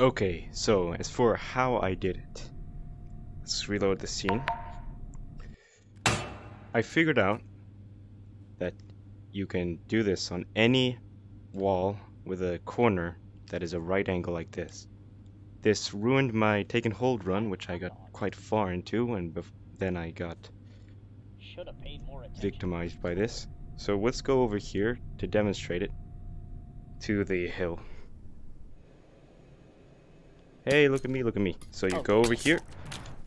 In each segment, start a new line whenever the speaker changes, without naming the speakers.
Okay, so as for how I did it, let's reload the scene. I figured out that you can do this on any wall with a corner that is a right angle like this. This ruined my take and hold run, which I got quite far into, and then I got
paid more
victimized by this. So let's go over here to demonstrate it to the hill. Hey, look at me, look at me. So you
Oh.
go over here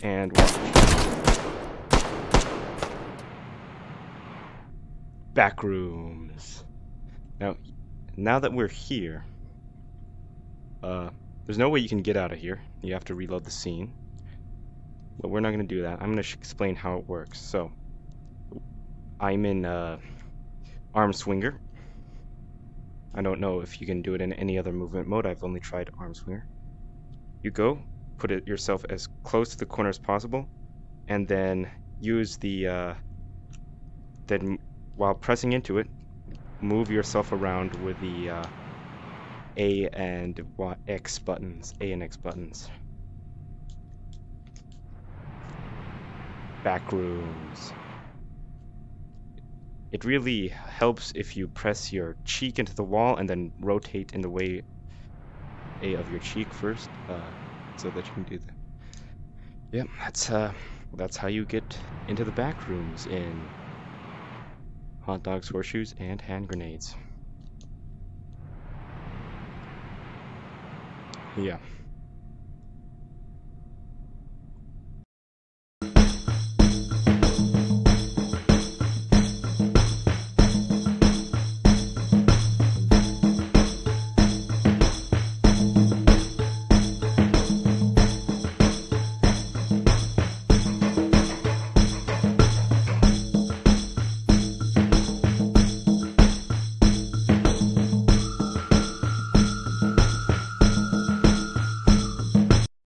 and. Back rooms. Now, now that we're here, uh, there's no way you can get out of here. You have to reload the scene. But we're not going to do that. I'm going to explain how it works. So, I'm in uh, arm swinger. I don't know if you can do it in any other movement mode. I've only tried arm swinger. You go, put it yourself as close to the corner as possible, and then use the uh, then while pressing into it, move yourself around with the uh, A and y, X buttons. A and X buttons. Back rooms. It really helps if you press your cheek into the wall and then rotate in the way a of your cheek first, uh, so that you can do that. Yep, that's uh, that's how you get into the back rooms in hot dogs, horseshoes, and hand grenades. Yeah.